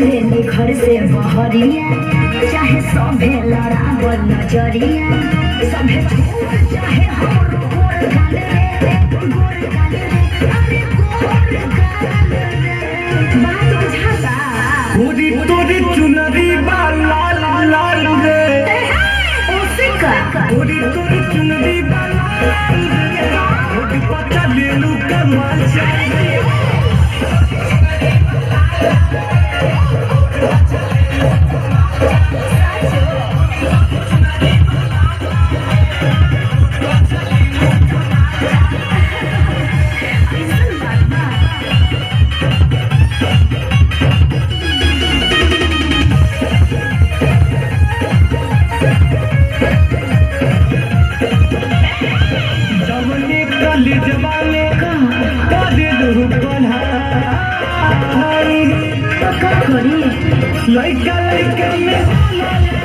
कमरिया चाहे सभे लड़ावल नज़रिया सभे चाहे हमरो गोर गाल रे। गोर गाल रे अरे गोर गाल रे। बात बुझाता पूरी तोरी चुनरी बा लाल लाल रे। उसे का। पूरी तोरी चुनरी बा लाल रे। रोड पर चले लू कमाल चले कली जवाने कादे दहु लड़का लड़का में